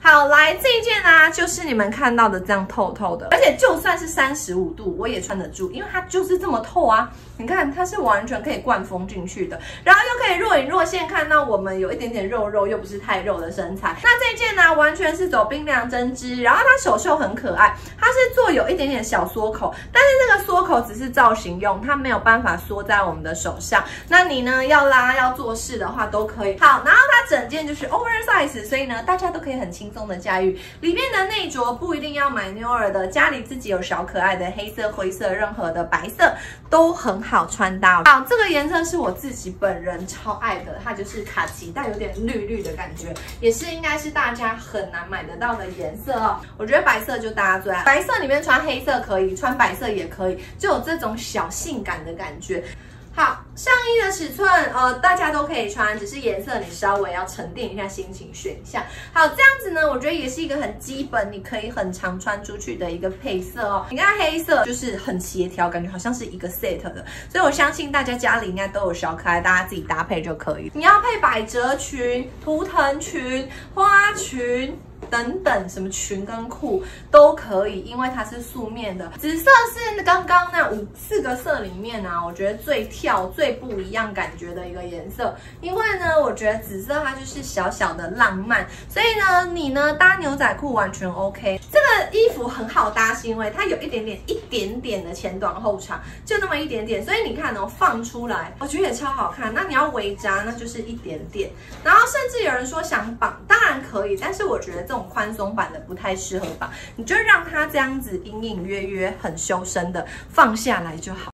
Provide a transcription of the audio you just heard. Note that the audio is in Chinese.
好，来这一件呢、就是你们看到的这样透透的，而且就算是三十五度，我也穿得住，因为它就是这么透啊。你看，它是完全可以灌风进去的，然后又可以若隐若现看到我们有一点点肉肉，又不是太肉的身材。那这件呢，完全是走冰凉针织，然后它手袖很可爱，它是做有一点点小缩口，但是这个缩口只是造型用，它没有办法缩在我们的手上。那你呢，要拉要做事的话都可以。好，然后它整件就是 oversize，所以呢，大家都可以很轻轻松的驾驭。里面的内着不一定要买 New 尔的，家里自己有小可爱的黑色、灰色，任何的白色都很好穿搭。好，这个颜色是我自己本人超爱的，它就是卡其，但有点绿绿的感觉，也是应该是大家很难买得到的颜色哦。我觉得白色就大家最爱，白色里面穿黑色可以，穿白色也可以，就有这种小性感的感觉。好，上衣的尺寸，呃，大家都可以穿，只是颜色你稍微要沉淀一下心情，选一下。好，这样子呢，我觉得也是一个很基本，你可以很常穿出去的一个配色哦。你看黑色就是很协调，感觉好像是一个 set 的，所以我相信大家家里应该都有小可爱，大家自己搭配就可以。你要配百褶裙、图腾裙、花裙。等等，什么裙跟裤都可以，因为它是素面的。紫色是刚刚那五四个色里面啊，我觉得最跳、最不一样感觉的一个颜色。因为呢，我觉得紫色它就是小小的浪漫，所以呢，你呢搭牛仔裤完全 OK。这个衣服很好搭，是因为它有一点点、一点点的前短后长，就那么一点点，所以你看哦，放出来，我觉得也超好看。那你要围扎，那就是一点点。然后甚至有人说想绑，当然可以，但是我觉得这种宽松版的不太适合吧，你就让它这样子隐隐约约很修身的放下来就好。